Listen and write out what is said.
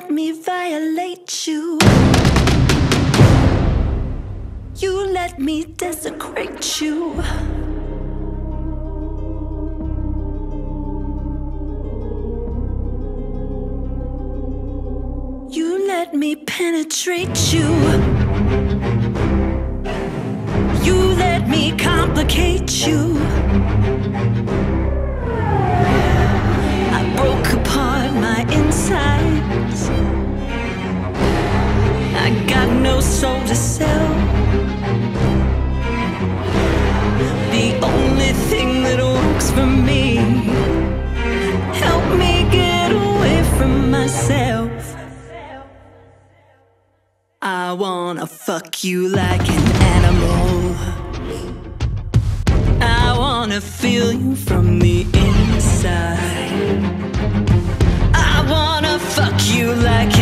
let me violate you. You let me desecrate you. You let me penetrate you. You let me complicate you. for me. Help me get away from myself. I wanna fuck you like an animal. I wanna feel you from the inside. I wanna fuck you like